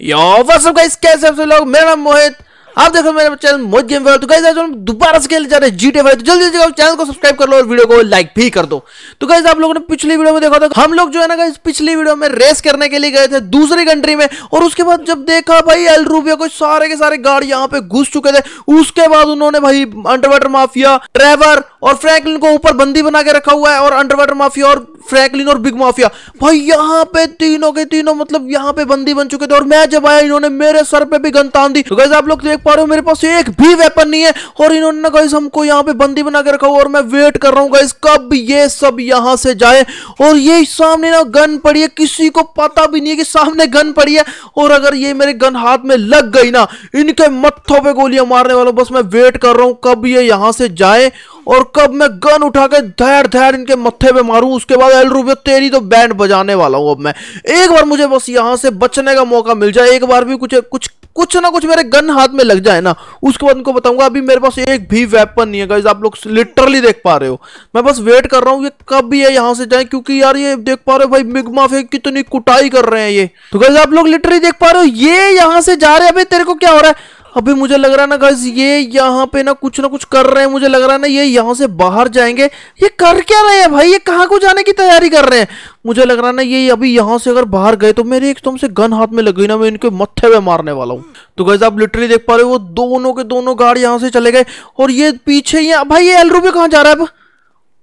Yo what's up guys कैसे हैं आप लोग? मेरा नाम मोहित। आप देखो मेरे चैनल मोज गेम तो गाइस आज हम दोबारा से खेलने जा रहे हैं जीटे फाइव तो जल्दी जल्दी चैनल को सब्सक्राइब कर लो और वीडियो को लाइक भी कर दो। तो गाइस आप लोगों ने पिछली वीडियो में देखा था हम लोग जो है ना गाइस पिछली वीडियो में रेस करने के लिए गए थे दूसरी कंट्री में। और उसके बाद जब देखा भाई एल रूबिया को सारे के सारे गार्ड यहाँ पे घुस चुके थे। उसके बाद उन्होंने भाई अंडरवाटर माफिया ट्रेवर और फ्रैंकलिन को ऊपर बंदी बना के रखा हुआ है और अंडरवाटर माफिया और फ्रैंकलिन और बिग माफिया भाई, यहाँ पे तीनों के तीनों मतलब यहाँ पे बंदी बन चुके थे। और मैं जब आया, इन्होंने मेरे सर पे भी गन तान दी। तो गाइस आप लोग देख पा रहे हो मेरे पास एक भी वेपन नहीं है और इन्होंने ना गाइस हमको यहाँ पे बंदी बना के रखा हुआ और मैं वेट कर रहा हूँ गाइस कब ये सब यहाँ से जाए। और ये सामने ना गन पड़ी है, किसी को पता भी नहीं है कि सामने गन पड़ी है। और अगर ये मेरे गन हाथ में लग गई ना, इनके मत्थों पे गोलियाँ मारने वालों, बस मैं वेट कर रहा हूँ कब ये यहाँ से जाए और कब मैं गन उठा के धैर धैर इनके मत्थे पे मारूं। उसके बाद एल रूबियो तेरी तो बैंड बजाने वाला हूँ अब मैं। एक बार मुझे बस यहाँ से बचने का मौका मिल जाए, एक बार भी कुछ कुछ कुछ ना कुछ मेरे गन हाथ में लग जाए ना, उसके बाद उनको बताऊँगा, अभी मेरे पास एक भी वेपन नहीं है आप लोग लिटरली देख पा रहे हो। मैं बस वेट कर रहा हूँ, ये कब भी है यहाँ से जाए, क्योंकि यार ये देख पा रहे हो भाई मिग माफिया कितनी कुटाई कर रहे हैं ये। तो गाइज़ आप लोग लिटरली देख पा रहे हो, ये यहाँ से जा रहे हैं, अभी तेरे को क्या हो रहा है? अभी मुझे लग रहा है ना गाइस ये यहाँ पे ना कुछ ना कुछ कर रहे हैं, मुझे लग रहा है ना ये यहाँ से बाहर जाएँगे। ये कर क्या रहे हैं भाई? ये कहाँ को जाने की तैयारी कर रहे हैं? मुझे लग रहा है ना ये अभी यहाँ से अगर बाहर गए तो मेरे एकदम से गन हाथ में लग गई ना, मैं इनके मत्थे पे मारने वाला हूँ। तो गाइस आप लिटरली देख पा रहे हो, वो दोनों के दोनों गार्ड यहाँ से चले गए और ये पीछे ही भाई, ये एल रूबे कहाँ जा रहा है अब?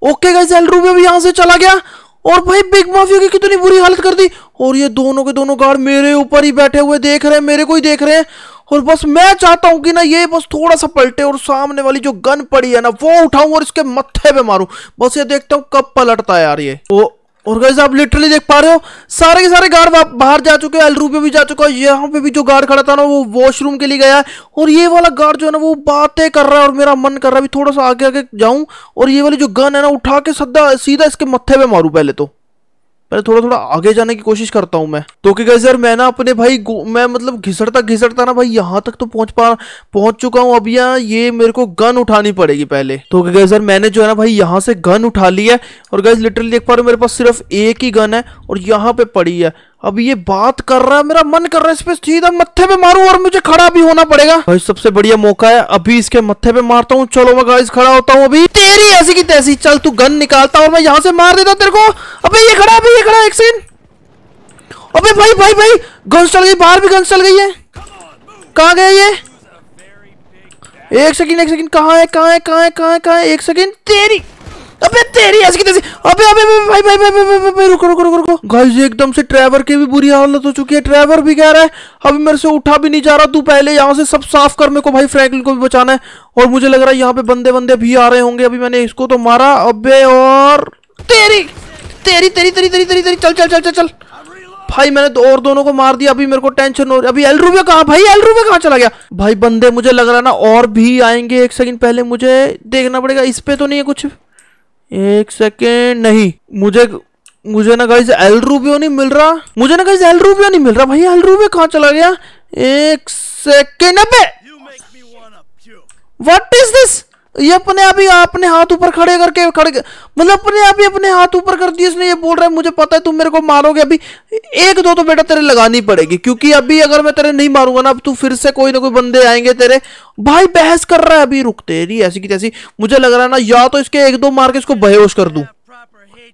ओके गाइस एल रूबे भी यहाँ से चला गया और भाई बिग माफिया की कितनी बुरी हालत कर दी। और ये दोनों के दोनों गार्ड मेरे ऊपर ही बैठे हुए देख रहे हैं, मेरे को ही देख रहे हैं। और बस मैं चाहता हूँ कि ना ये बस थोड़ा सा पलटे और सामने वाली जो गन पड़ी है ना, वो उठाऊं और इसके मत्थे पे मारूं। बस ये देखता हूँ कब पलटता है यार ये। ओ, और गाइस आप लिटरली देख पा रहे हो, सारे के सारे गार्ड बाहर जा चुके हैं एलरू पे भी जा चुका है, यहाँ पे भी जो गार्ड खड़ा था ना, वो वॉशरूम के लिए गया है। और ये वाला गार्ड जो है ना, वो बातें कर रहा है और मेरा मन कर रहा है थोड़ा सा आगे आगे जाऊँ, और ये वाली जो गन है ना, उठा के सदा सीधा इसके मत्थे पे मारूं पहले तो। पहले थोड़ा थोड़ा आगे जाने की कोशिश करता हूँ मैं। तो कि गैस यार, मैं ना अपने भाई मैं मतलब घिसड़ता घिसड़ता ना भाई यहाँ तक तो पहुँच पा, पहुँच चुका हूँ। अब यहाँ ये मेरे को गन उठानी पड़ेगी पहले। तो कि गैस यार, मैंने जो है ना भाई यहाँ से गन उठा ली है। और गैस लिटरली देख पा रहे मेरे पास सिर्फ़ एक ही गन है और यहाँ पे पड़ी है। अब ये बात कर रहा है, मेरा मन कर रहा है इस पे सीधा मत्थे पे मारूं और मुझे खड़ा भी होना पड़ेगा। भाई, सबसे बढ़िया मौका है, अभी इसके मत्थे पे मारता हूँ। चलो, मैं गाइस खड़ा होता हूँ अभी। तेरी ऐसी की तैसी, चल तू गन निकालता और मैं यहाँ से मार देता तेरे को। अबे, ये खड़ा अभी ये खड़ा, एक सेकंड अबे भाई भाई भाई गन चल गई, बाहर भी गन चल गई है। कहाँ गया ये? एक सेकंड एक सेकंड कहाँ है कहाँ है कहाँ है कहाँ है कहाँ है, एक सेकंड तेरी अबे तेरी ऐसी की अबे अबे भाई भाई भाई भाई भाई भाई, रुको रुको रुको रुको। गाइस एकदम से ट्रैवर की भी बुरी हालत हो चुकी है। ट्रैवर भी कह रहा है, अभी मेरे से उठा भी नहीं जा रहा, तू पहले यहाँ से सब साफ़ कर मेरे को भाई फ्रैंकलिन को भी बचाना है। और मुझे लग रहा है यहाँ पे बंदे बंदे भी आ रहे होंगे, अभी मैंने इसको तो मारा। अबे, और तेरी तेरी तेरी तेरी तेरी तेरी तेरी, चल चल चल चल चल। भाई, मैंने तो और दोनों को मार दिया, अभी मेरे को टेंशन हो रही अभी एल रूबे कहा भाई एल रूबे कहाँ चला गया? भाई, बंदे मुझे लग रहा है ना, और भी आएँगे एक सेकंड पहले, मुझे देखना पड़ेगा, इस पे तो नहीं है कुछ। एक सेकेंड नहीं। मुझे मुझे ना गाइस एल रूबियो नहीं मिल रहा। मुझे ना गाइस एल रूबियो नहीं मिल रहा। भाई एल रूबियो कहाँ चला गया? एक सेकेंड अबे! व्हाट इज़ दिस ये अपने आप ही अपने हाथ ऊपर खड़े करके खड़े कर, मतलब अपने आप ही अपने हाथ ऊपर कर दिए इसने ये बोल रहा है मुझे पता है तुम मेरे को मारोगे अभी एक दो तो बेटा तेरे लगानी पड़ेगी क्योंकि अभी अगर मैं तेरे नहीं मारूँगा ना अब तू फिर से कोई ना कोई बंदे आएँगे तेरे। भाई बहस कर रहा है अभी रुक तेरी ऐसी की तैसी। मुझे लग रहा है ना या तो इसके एक दो मार के इसको बेहोश कर दू।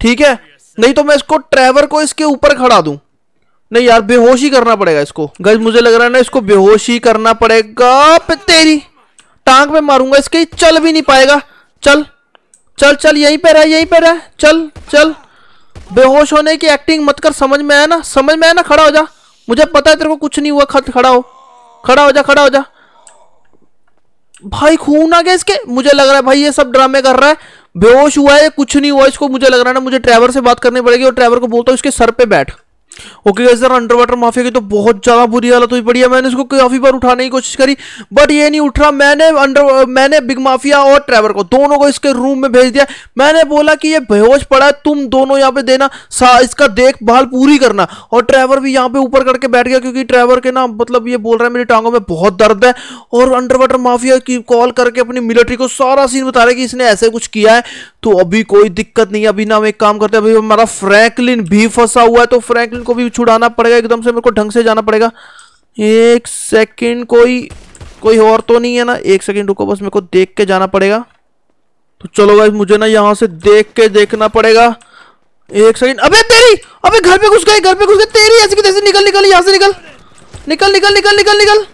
ठीक है? नहीं तो मैं इसको ट्रेवर को इसके ऊपर खड़ा दू। नहीं यार बेहोश ही करना पड़ेगा इसको। गज मुझे लग रहा है ना इसको बेहोश ही करना पड़ेगा तेरी। टांग पे मारूँगा, इसके चल भी नहीं पाएगा। चल चल चल, यहीं पे रह, यहीं पे रह। चल चल। बेहोश होने की एक्टिंग मत कर, समझ में आया ना? समझ में आया ना? खड़ा हो जा। मुझे पता है तेरे को कुछ नहीं हुआ, खत, खड़ा हो। खड़ा हो जा, खड़ा हो जा। भाई, खून आ गया इसके। मुझे लग रहा है भाई, ये सब ड्रामे कर रहा है। बेहोश हुआ है कुछ नहीं हुआ इसको। मुझे लग रहा है ना, मुझे ड्राइवर से बात करनी पड़ेगी और ड्राइवर को बोलता हूँ, इसके सर पे बैठ। Okay okay, sir under water mafia की तो बहुत ज़्यादा बुरी हालत हुई पड़ी है। मैंने इसको काफ़ी बार उठाने की कोशिश करी बट ये नहीं उठ। रहा मैंने अंडर मैंने बिग माफिया और ट्रेवर को दोनों को इसके रूम में भेज दिया। मैंने बोला कि ये बेहोश पड़ा है तुम दोनों यहाँ पे देना सा इसका देखभाल पूरी करना। और ट्रेवर भी यहाँ पे ऊपर करके बैठ गया क्योंकि ट्रेवर के ना मतलब ये बोल रहा है मेरी टांगों में बहुत दर्द है। और अंडर वाटर माफिया की कॉल करके अपनी मिलिट्री को सारा सीन बता रहे कि इसने ऐसे कुछ किया है। तो अभी कोई दिक्कत नहीं है अभी ना हम एक काम करते अभी हमारा फ्रैंकलिन भी फंसा हुआ है तो फ्रैंकलिन को भी छुड़ाना पड़ेगा एकदम से, मेरे को ढंग से जाना पड़ेगा। एक सेकंड, कोई कोई और तो नहीं है ना? एक सेकंड रुको, बस मेरे को देख के जाना पड़ेगा। तो चलो गाइस मुझे ना यहाँ से देख के देखना पड़ेगा। एक सेकंड, अबे तेरी, अबे घर पे घुस गए, घर पे घुस गए, तेरी ऐसे की तैसे, निकल निकल, यहाँ से निकल। निकल निकल निकल निकल निकल।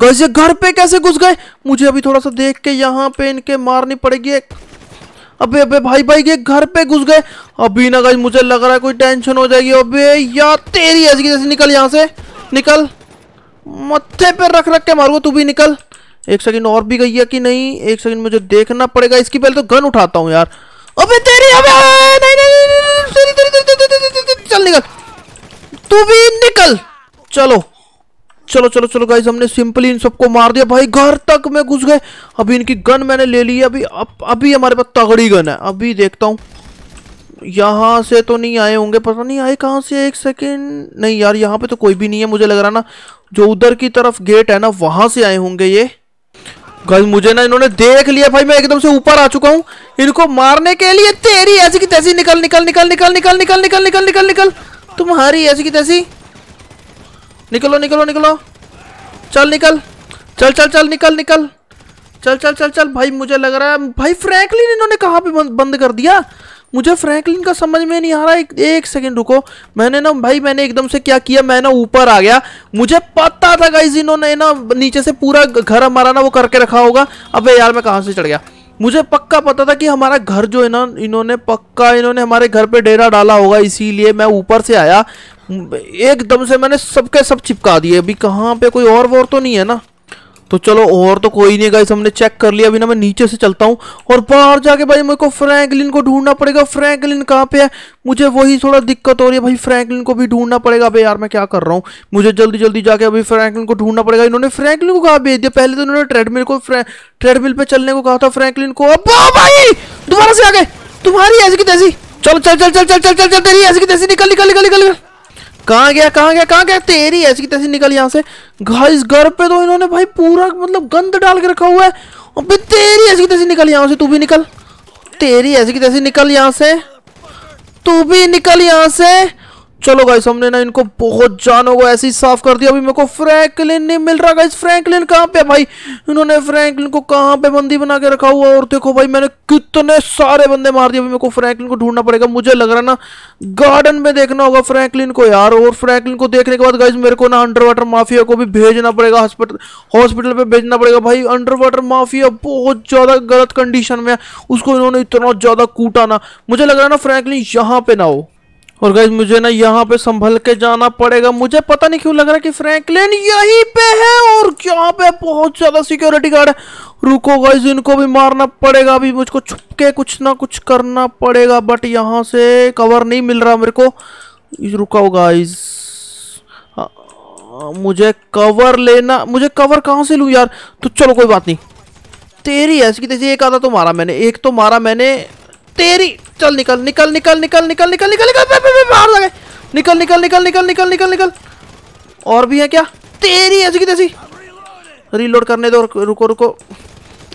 गाइस ये घर पे कैसे घुस गए? मुझे अभी थोड़ा सा देख के यहाँ पे इनके मारनी पड़ेगी अबे अबे भाई भाई ये घर पे घुस गए अभी ना गाइस मुझे लग रहा है कोई टेंशन हो जाएगी अबे यार तेरी ऐसी की तैसे निकल यहाँ से निकल मत्थे पे रख रख के मारूँगा तू भी निकल एक सेकंड और भी गई है कि नहीं एक सेकंड मुझे देखना पड़ेगा इसकी पहले तो गन उठाता हूँ यार अबे तेरी अबे नहीं नहीं चल निकल तू भी निकल चलो चलो चलो चलो गाइस हमने सिंपली इन सबको मार दिया। भाई, घर तक में घुस गए अभी इनकी गन मैंने ले ली अभी, अब, अभी हमारे पास तगड़ी गन है। अभी देखता हूँ। यहाँ से तो नहीं आए होंगे। पता नहीं आए कहाँ से। एक सेकेंड नहीं यार, यहाँ पे तो कोई भी नहीं है, मुझे लग रहा ना। जो उधर की तरफ़ गेट है ना, वहाँ से आए होंगे ये। गाइस मुझे ना इन्होंने देख लिया। भाई, मैं एकदम से ऊपर आ चुका हूँ। इनको मारने के लिए तेरी ऐसी की तैसी निकल निकल निकल निकल निकल निकल निकल निकल निकल निकल। तुम्हारी ऐसी की तैसी। निकलो निकलो निकलो। चल निकल। चल चल चल निकल निकल। चल चल चल चल। भाई मुझे लग रहा है भाई फ्रैंकलिन इन्होंने कहाँ पे बंद कर दिया? मुझे फ्रैंकलिन का समझ में नहीं आ रहा एक, एक सेकंड रुको। मैंने ना भाई मैंने एकदम से क्या किया मैं ना ऊपर आ गया। मुझे पता था गाइज़ इन्होंने ना नीचे से पूरा घर हमारा ना वो करके रखा होगा। अबे यार मैं कहाँ से चढ़ गया? मुझे पक्का पता था कि हमारा घर जो है ना इन्होंने पक्का इन्होंने हमारे घर पे डेरा डाला होगा इसीलिए मैं ऊपर से आया। एकदम से मैंने सबके सब चिपका दिए। अभी कहाँ पे कोई और वोर तो नहीं है ना? तो चलो, और तो कोई नहीं गाइस हमने चेक कर लिया। अभी ना मैं नीचे से चलता हूँ। और बाहर जाके भाई मेरे को फ्रैंकलिन को ढूंढना पड़ेगा। फ्रैंकलिन कहाँ पे है? मुझे वही थोड़ा दिक्कत हो रही है भाई। फ्रैंकलिन को भी ढूंढना पड़ेगा। अभी यार, मैं क्या कर रहा हूँ? मुझे जल्दी जल्दी जाके अभी फ्रैंकलिन को ढूंढना पड़ेगा। इन्होंने फ्रैंकलिन को कहा भेज दिया? पहले तो इन्होंने ट्रेडमिल को ट्रेडमिल पे चलने को कहा था फ्रैंकलिन को। अब भाई! दोबारा से आ गए तुम्हारी ऐसी की तैसी। चलो, चल चल चल चल चल चल चल, तेरी ऐसी की तैसी। निकल निकल निकल निकल। कहाँ गया, कहा गया कहा गया? तेरी ऐसी तैसी निकल यहाँ से। इस घर पे तो इन्होंने भाई पूरा मतलब गंद डाल के रखा हुआ है। अबे तेरी ऐसी तैसी निकल यहाँ से, तू भी निकल। तेरी ऐसी की तैसी निकल यहाँ से। तू भी निकल यहाँ से। चलो गाइस हमने ना इनको बहुत जानों को ऐसे ही साफ़ कर दिया। अभी मेरे को फ्रैंकलिन नहीं मिल रहा। गाइस फ्रैंकलिन कहाँ पे भाई? इन्होंने फ्रैंकलिन को कहाँ पे बंदी बना के रखा हुआ और देखो भाई, मैंने कितने सारे बंदे मार दिए। अभी मेरे को फ्रैंकलिन को ढूंढना पड़ेगा। मुझे लग रहा ना गार्डन में देखना होगा फ्रैंकलिन को यार। और फ्रैंकलिन को देखने के बाद गाइज़ मेरे को ना अंडर वाटर माफिया को भी भेजना पड़ेगा। हॉस्पिटल हॉस्पिटल पे भेजना पड़ेगा। भाई अंडर वाटर माफिया बहुत ज़्यादा गलत कंडीशन में है। उसको इन्होंने इतना ज़्यादा कूटा ना। मुझे लग रहा है ना फ्रैंकलिन यहाँ पे ना हो। और गाइज़ मुझे ना यहाँ पे संभल के जाना पड़ेगा। मुझे पता नहीं क्यों लग रहा है कि फ्रैंकलिन यहीं पे है और यहाँ पे बहुत ज़्यादा सिक्योरिटी गार्ड है। रुको गाइज़ इनको भी मारना पड़ेगा। अभी मुझको छुप के कुछ ना कुछ करना पड़ेगा बट यहाँ से कवर नहीं मिल रहा मेरे को। रुको गाइज़ मुझे कवर लेना, मुझे कवर कहाँ से लूँ यार? तो चलो कोई बात नहीं। तेरी ऐसी तैसी एक आधा तो मारा मैंने, एक तो मारा मैंने। तेरी चल निकल निकल निकल निकल निकल निकल निकल निकल बाहर गए निकल निकल निकल निकल निकल निकल निकल और भी है क्या तेरी ऐसी की तैसी रीलोड करने दो रुको रुको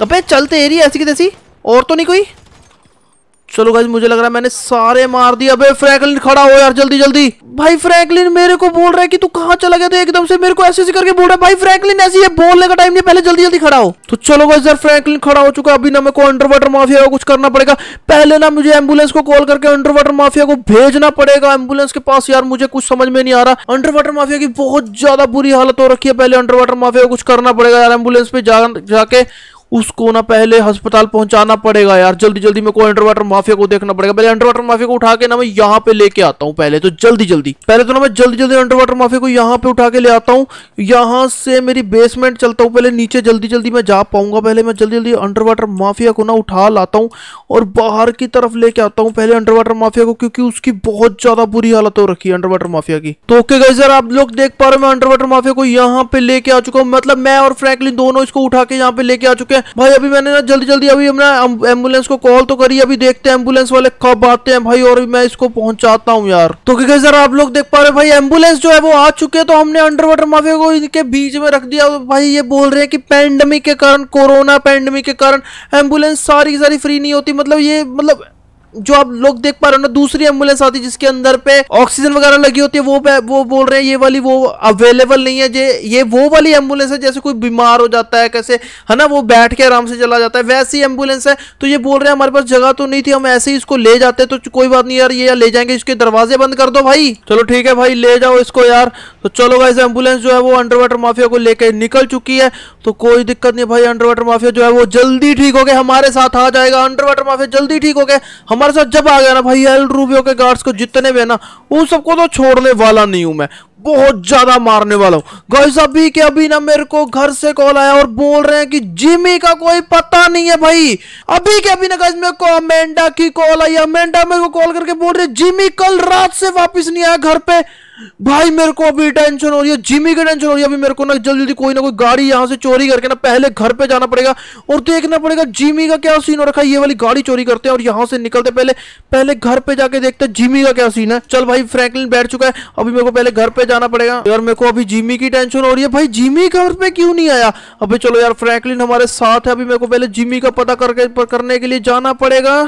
अबे चल तेरी ऐसी की तैसी और तो नहीं कोई चलो गाइज़ मुझे लग रहा है मैंने सारे मार दिए। अबे फ्रैंकलिन खड़ा हो यार, जल्दी जल्दी। भाई फ्रैंकलिन मेरे को बोल रहा है कि तू कहाँ चला गया? था एकदम से मेरे को ऐसे ऐसे करके बोल रहा है। भाई फ्रैंकलिन ऐसी है बोलने का टाइम नहीं, पहले जल्दी जल्दी खड़ा हो। तो चलो गाइज़ यार फ्रैंकलिन खड़ा हो चुका अभी ना मेरे को अंडर वाटर माफिया को कुछ करना पड़ेगा। पहले ना मुझे एंबुलेंस को कॉल करके अंडर वाटर माफिया को भेजना पड़ेगा। एंबुलेंस के पास यार, मुझे कुछ समझ में नहीं आ रहा। अंडर वाटर माफिया की बहुत ज़्यादा बुरी हालत हो रखी है। पहले अंडर वाटर माफिया को कुछ करना पड़ेगा यार एंबुलेंस पे जाके। उसको ना पहले अस्पताल पहुंचाना पड़ेगा यार। जल्दी जल्दी मेरे को अंडर वाटर माफिया को देखना पड़ेगा। पहले अंडर वाटर माफिया को उठा के ना मैं यहाँ पे लेके आता हूँ पहले तो जल्दी जल्दी। पहले तो ना मैं जल्दी जल्दी अंडर वाटर माफिया को यहाँ पे उठा के ले आता हूँ। यहाँ से मेरी बेसमेंट चलता हूँ। पहले नीचे जल्दी जल्दी मैं जा पाऊँगा। पहले मैं जल्दी जल्दी अंडर वाटर माफिया को ना उठा लाता हूँ और बाहर की तरफ़ लेके आता हूँ पहले अंडर वाटर माफिया को, क्योंकि उसकी बहुत ज़्यादा बुरी हालत हो रखी है अंडर वाटर माफिया की। तो ओके गई सर आप लोग देख पा रहे हो मैं अंडर वाटर माफिया को यहाँ पे लेके आ चुका हूँ। मतलब मैं और फ्रैंकलिन दोनों इसको उठा के यहाँ पे लेके आ चुके हैं। भाई, अभी मैंने ना जल्दी जल्दी अभी हमने एंबुलेंस को कॉल तो करी अभी देखते हैं एंबुलेंस वाले कब आते हैं। भाई, और मैं इसको पहुंचाता हूँ यार। तो क्या सर आप लोग देख पा रहे भाई एंबुलेंस जो है वो आ चुके हैं। तो हमने अंडर वाटर माफिया को इनके बीच में रख दिया। भाई, ये बोल रहे हैं कि पैंडमिक के कारण कोरोना पैंडमिक के कारण एंबुलेंस सारी सारी फ्री नहीं होती। मतलब ये मतलब जो आप लोग देख पा रहे हो ना, दूसरी एंबुलेंस आती है जिसके अंदर पे ऑक्सीजन वगैरह लगी होती है, वो वो बोल रहे हैं, ये वाली वो अवेलेबल नहीं है, जे, ये वो वाली एंबुलेंस है, जैसे कोई बीमार हो जाता है, कैसे, है ना, वो बैठ के आराम से चला जाता है, वैसी एंबुलेंस है। तो ये बोल रहे हैं, हमारे पास जगह तो नहीं थी, हम ऐसे ही इसको ले जाते तो कोई बात नहीं यार, ये ले जाएँगे, इसके दरवाजे बंद कर दो भाई। चलो ठीक है भाई, ले जाओ इसको यार। तो चलो भाई एंबुलेंस जो है वो अंडर वाटर माफिया को लेकर निकल चुकी है। तो कोई दिक्कत नहीं भाई अंडर वाटर माफिया जो है वो जल्दी ठीक हो गया हमारे साथ आ जाएगा अंडर वाटर माफिया जल्दी ठीक हो गया हमारे साथ जब आ गया ना भाई एल रूबियो के गार्ड्स को जितने भी है ना, उन सबको तो छोड़ने वाला नहीं हूँ मैं। बहुत ज़्यादा मारने वाला हूँ। गाइस अभी के अभी ना मेरे को घर से कॉल आया और बोल रहे हैं कि जिमी का कोई पता नहीं है भाई। अभी के अभी ना गाइस मेरे को अमेंडा की कॉल आई। अमेंडा मेरे को कॉल करके बोल रहे जिमी कल रात से वापस नहीं आया घर पे। भाई मेरे को अभी टेंशन हो रही है जिमी की टेंशन हो रही है, अभी मेरे को ना जल्दी जल्दी कोई ना कोई गाड़ी यहाँ से चोरी करके ना पहले घर पे जाना पड़ेगा और देखना पड़ेगा जिमी का क्या सीन हो रखा है, ये वाली गाड़ी चोरी करते हैं और यहाँ से निकलते पहले पहले घर पे जाके देखते हैं जिमी का क्या सीन है। चल भाई फ्रैंकलिन बैठ चुका है, अभी मेरे को पहले घर पे जाना पड़ेगा। यार मेरे को अभी जिमी की टेंशन हो रही है। भाई जिमी घर पे क्यों नहीं आया? अभी चलो यार फ्रैंकलिन हमारे साथ है, अभी मेरे को पहले जिमी का पता करके करने के लिए जाना पड़ेगा।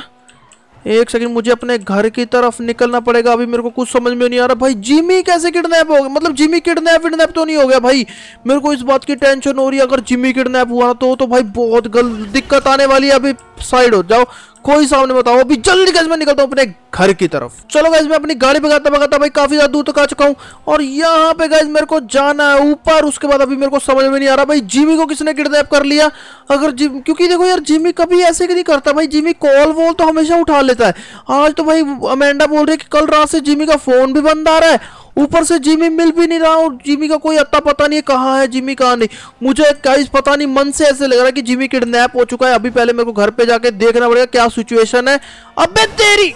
एक सेकंड मुझे अपने घर की तरफ़ निकलना पड़ेगा। अभी मेरे को कुछ समझ में नहीं आ रहा। भाई, जिमी कैसे किडनैप हो गया? मतलब जिमी किडनैप विडनैप तो नहीं हो गया भाई। मेरे को इस बात की टेंशन हो रही है। अगर जिमी किडनैप हुआ तो तो भाई, बहुत गलत दिक्कत आने वाली है। अभी साइड हो, जाओ। कोई सामने बताओ, अभी जल्दी गैस मैं निकलता हूँ अपने घर की तरफ़। चलो गैस मैं अपनी गाड़ी भगाता भगाता भाई काफ़ी ज़्यादा दूर तक आ चुका हूँ। और यहाँ पे गैस मेरे को जाना है ऊपर, उसके बाद अभी मेरे को समझ में नहीं आ रहा भाई जिमी को किसने किडनैप कर लिया? अगर जिम क्योंकि देखो यार जिमी कभी ऐसे नहीं करता भाई जिमी कॉल वॉल तो हमेशा उठा लेता है। आज तो भाई अमेंडा बोल रही है कि कल रात से जिमी का फ़ोन भी बंद आ रहा है। ऊपर से जिमी मिल भी नहीं रहा और जिमी का कोई अत्ता पता नहीं है कहाँ है, जिमी कहाँ नहीं। मुझे गाइस पता नहीं, मन से ऐसे लग रहा है कि जिमी किडनैप हो चुका है। अभी पहले मेरे को घर पे जाके देखना पड़ेगा क्या सिचुएशन है। अब तेरी!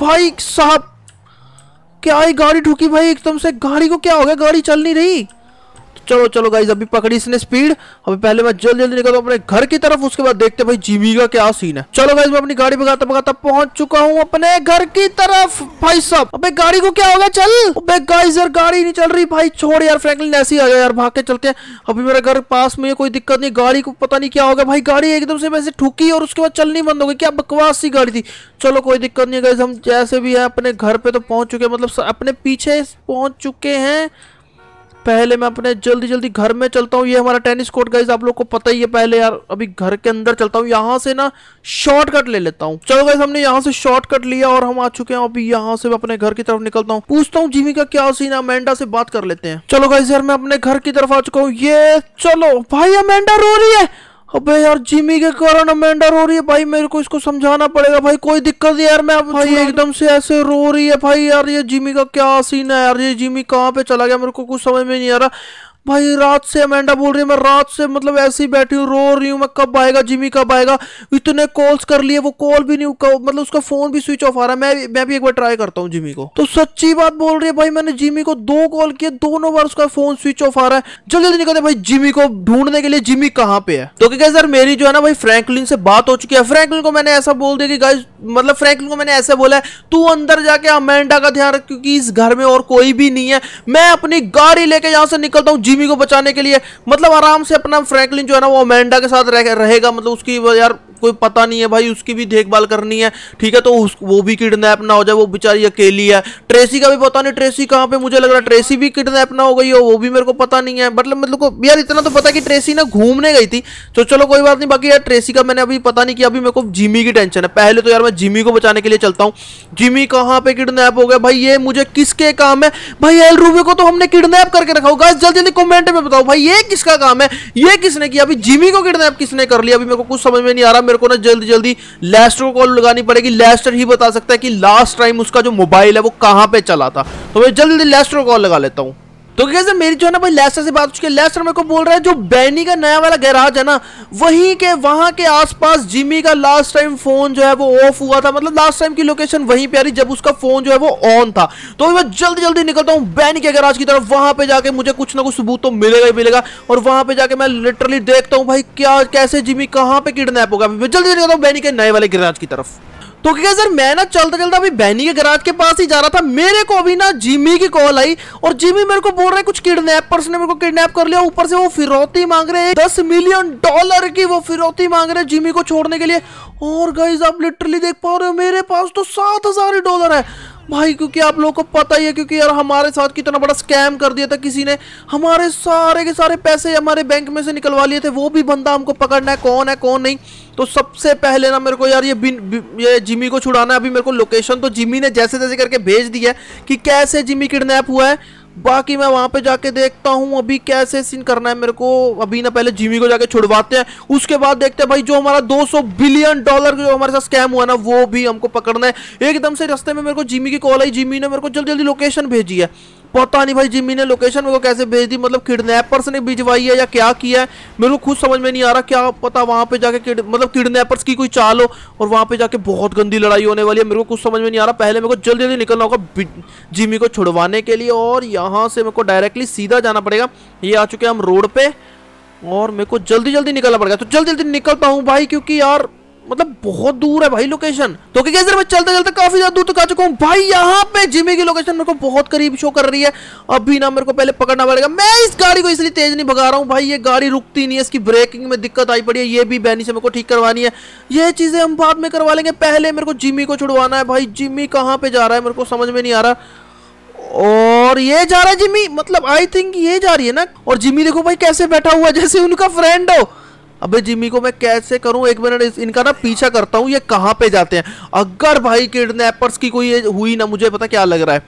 भाई साहब, क्या गाड़ी ठुकी भाई? एकदम से गाड़ी को क्या हो गया? गाड़ी चल नहीं रही। चलो चलो गाइज़ अभी पकड़ी इसने स्पीड अभी पहले मैं जल्दी जल्दी निकलता हूँ अपने घर की तरफ़, उसके बाद देखते भाई जीवी का क्या सीन है। चलो गाइज़ मैं अपनी गाड़ी भगाता भगाता पहुँच चुका हूँ अपने घर की तरफ़। भाई साहब, अबे गाड़ी को क्या होगा? चल। अबे गाइज़ यार गाड़ी नहीं चल रही। भाई छोड़ यार फ्रैंकलिन ऐसे ही आ गया यार, भाग के चलते हैं। अभी मेरा घर पास में कोई दिक्कत नहीं। गाड़ी को पता नहीं क्या होगा। भाई गाड़ी एकदम से वैसे ठुकी और उसके बाद चलनी बंद हो गई। क्या बकवास सी गाड़ी थी। चलो कोई दिक्कत नहीं गाइज़ हम जैसे भी है अपने घर पे तो पहुँच चुके हैं। मतलब अपने पीछे पहुँच चुके हैं। पहले मैं अपने जल्दी जल्दी घर में चलता हूँ, ये हमारा टेनिस कोर्ट गाइज़ आप लोग को पता ही है पहले यार, अभी घर के अंदर चलता हूँ, यहाँ से ना शॉर्टकट ले लेता हूँ। चलो गाइज़ हमने यहाँ से शॉर्टकट लिया और हम आ चुके हैं, अभी यहाँ से अपने घर की तरफ़ निकलता हूँ। पूछता हूँ जीवी का क्या सीन अमेंडा से बात कर लेते हैं। चलो गाइज़ यार, मैं अपने घर की तरफ़ आ चुका हूँ, ये, चलो, भाई, अमेंडा रो रही है। अबे यार जिमी के कारण अमेंडा रो रही है भाई मेरे को इसको समझाना पड़ेगा भाई कोई दिक्कत यार मैं भाई एकदम से ऐसे रो रही है भाई यार ये जिमी का क्या सीन है यार ये जिमी कहाँ पे चला गया मेरे को कुछ समझ में नहीं आ रहा। भाई, रात से अमेंडा बोल रही है, मैं रात से मतलब ऐसे ही बैठी हूँ, रो रही हूँ, मैं कब आएगा, जिमी कब आएगा? इतने कॉल्स कर लिए, वो कॉल भी नहीं मतलब उसका फ़ोन भी स्विच ऑफ़ आ रहा है। मैं मैं भी एक बार ट्राई करता हूँ जिमी को। तो सच्ची बात बोल रही है भाई, मैंने जिमी को दो कॉल किए, दोनों बार उसका फ़ोन स्विच ऑफ़ आ रहा है। जल्दी जल्दी निकलते भाई, जिमी को ढूँढने के लिए, जिमी कहाँ पे है? तो क्या सर मेरी जो है ना भाई फ्रैंकलिन से बात हो चुकी है। फ्रैंकलिन को मैंने ऐसा बोल दिया कि गाइस मतलब फ्रैंकलिन को मैंने ऐसे बोला है, तू अंदर जाके अमेंडा का ध्यान रख, क्योंकि इस घर में और कोई भी नहीं है। मैं अपनी गाड़ी लेके यहाँ से निकलता हूँ जिमी को बचाने के लिए मतलब आराम से अपना फ्रैंकलिन जो है ना वो अमेंडा के साथ रहेगा मतलब उसकी यार कोई पता नहीं है भाई, उसकी भी देखभाल करनी है। ठीक है तो उस, वो भी किडनैप ना हो जाए, वो बेचारी अकेली है। ट्रेसी का भी पता नहीं, ट्रेसी कहाँ पे, मुझे लग रहा है ट्रेसी भी किडनैप ना हो गई हो, वो भी मेरे को पता नहीं है। मतलब मतलब को, यार, इतना तो पता कि ट्रेसी ना घूमने गई थी। तो चलो, कोई बात नहीं, बाकी यार, ट्रेसी का मैंने अभी पता नहीं किया, अभी मेरे को जिमी की टेंशन है। पहले तो यार, मैं जिमी को बचाने के लिए चलता हूँ। जिमी कहाँ पे किडनैप हो गया? भाई, ये मुझे किसके काम है? भाई, एल रूबे को तो हमने किडनैप करके रखा होगा। जल्दी जल्दी कॉमेंट में बताओ, भाई, ये किसका काम है? ये किसने किया? अभी जिमी को किडनैप किसने कर लिया? अभी मेरे को कुछ समझ में नहीं आ रहा। मेरे को ना जल्दी जल्दी लेस्टर को कॉल लगानी पड़ेगी। लेस्टर ही बता सकता है कि लास्ट टाइम उसका जो मोबाइल है वो कहाँ पे चला था। तो मैं जल्दी जल्दी लेस्टर को कॉल लगा लेता हूँ। तो कैसे मेरी जो है ना भाई लेस्टर से बात चुकी है। लेस्टर मेरे को बोल रहा है, जो बैनी का नया वाला गैराज है ना, वहीं के, वहाँ के आसपास जिमी का लास्ट टाइम फ़ोन जो है वो ऑफ़ हुआ था। मतलब लास्ट टाइम की लोकेशन वहीं पे आ रही, जब उसका फ़ोन जो है वो ऑन था। तो मैं जल्दी जल्दी निकलता हूँ बैनी के गैराज की तरफ़। वहाँ पे जाके मुझे कुछ ना कुछ सबूत तो मिलेगा ही मिलेगा। और वहाँ पे जाके मैं लिटरली देखता हूँ भाई, क्या, कैसे जिमी कहाँ पे किडनैप होगा। जल्दी निकलता हूँ बैनी के नए वाले गैराज की तरफ़। तो क्या सर मैं ना चलता चलता अभी बैनी के गराज के पास ही जा रहा था, मेरे को अभी ना जिमी की कॉल आई और जिमी मेरे को बोल रहे कुछ किडनैपर्स ने मेरे को किडनैप कर लिया। ऊपर से वो फिरौती मांग रहे हैं, दस मिलियन डॉलर की वो फिरौती मांग रहे हैं जिमी को छोड़ने के लिए। और गाइज़ आप लिटरली देख पा रहे हो, मेरे पास तो सात हज़ार डॉलर है। भाई क्योंकि आप लोगों को पता ही है क्योंकि यार हमारे साथ कितना बड़ा स्कैम कर दिया था किसी ने। हमारे सारे के सारे पैसे हमारे बैंक में से निकलवा लिए थे वो भी बंदा हमको पकड़ना है कौन है कौन नहीं। तो सबसे पहले ना मेरे को यार ये बिन, ये जिमी को छुड़ाना है। अभी मेरे को लोकेशन तो जिमी ने जैसे जैसे करके भेज दिया है कि कैसे जिमी किडनैप हुआ है। बाकी मैं वहाँ पे जाके देखता हूँ अभी कैसे सीन करना है मेरे को। अभी ना पहले जिमी को जाके छुड़वाते हैं। उसके बाद देखते हैं भाई, जो हमारा 200 बिलियन डॉलर जो हमारे साथ स्कैम हुआ ना, वो भी हमको पकड़ना है। एकदम से रास्ते में मेरे को जिमी की कॉल आई। जिमी ने मेरे को जल्दी जल्दी लोकेशन भेजी है। पता नहीं भाई जिम्मी ने लोकेशन को कैसे भेज दी मतलब किडनैपर्स ने भिजवाई है या क्या किया है मेरे को खुद समझ में नहीं आ रहा क्या पता वहाँ पे जाके किड, मतलब किडनैपर्स की कोई चाल हो और वहाँ पे जाके बहुत गंदी लड़ाई होने वाली है मेरे को कुछ समझ में नहीं आ रहा। पहले मेरे को जल्दी जल्दी निकलना होगा जिमी को छुड़वाने के लिए और यहाँ से मेरे को डायरेक्टली सीधा जाना पड़ेगा। ये आ चुके हम रोड पे और मेरे को जल्दी जल्दी निकलना पड़ेगा। तो जल्दी जल्दी निकलता हूँ भाई क्योंकि यार मतलब बहुत दूर है भाई लोकेशन तो क्या मैं चलते चलते काफ़ी ज़्यादा दूर तक आ चुका हूँ। भाई, यहाँ पे जिमी की लोकेशन मेरे को बहुत करीब शो कर रही है। अभी ना मेरे को पहले पकड़ना पड़ेगा। मैं इस गाड़ी को इसलिए तेज नहीं भगा रहा हूँ। भाई, ये गाड़ी रुकती नहीं है। इसकी ब्रेकिंग में दिक्कत आई पड़ी है। ये भी बैनी से मेरे को ठीक करवानी है। ये चीज़ें हम बाद में करवा लेंगे। पहले मेरे को जिमी को छुड़वाना है। भाई जिमी कहाँ पे जा रहा है मेरे को समझ में नहीं आ रहा। और ये जा रहा है जिमी मतलब आई थिंक ये जा रही है ना। और जिमी देखो भाई कैसे बैठा हुआ जैसे उनका फ्रेंड हो। अबे जिमी को मैं कैसे करूँ? एक मिनट इनका ना पीछा करता हूँ, ये कहाँ पे जाते हैं? अगर भाई किडनैपर्स की कोई हुई ना, मुझे पता क्या लग रहा है?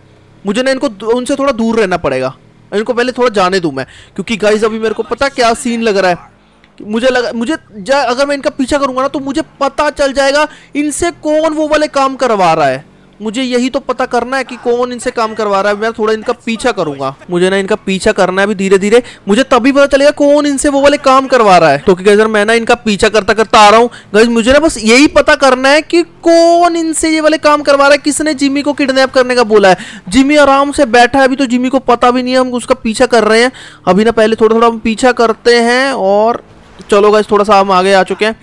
मुझे ना इनको उनसे थोड़ा दूर रहना पड़ेगा। इनको पहले थोड़ा जाने दूँ मैं, क्योंकि गाइज़ अभी मेरे को पता क्या सीन लग रहा है। मुझे लगा मुझे अगर मैं इनका पीछा करूँगा ना तो मुझे पता चल जाएगा, इनसे कौन वो वाले काम करवा रहा है। मुझे यही तो पता करना है कि कौन इनसे काम करवा रहा है। मैं थोड़ा इनका पीछा करूँगा। मुझे ना इनका पीछा करना है अभी धीरे धीरे मुझे तभी पता चलेगा कौन इनसे वो वाले काम करवा रहा है। तो क्या मैं ना इनका पीछा करता करता आ रहा हूँ। मुझे ना बस यही पता करना है कि कौन इनसे ये वाले काम करवा रहा है। किसने जिमी को किडनैप करने का बोला है। जिमी आराम से बैठा है, अभी तो जिमी को पता भी नहीं है, हम उसका पीछा कर रहे हैं। अभी ना पहले थोड़ा थोड़ा हम पीछा करते हैं और चलो गाइस थोड़ा सा हम आगे आ चुके हैं।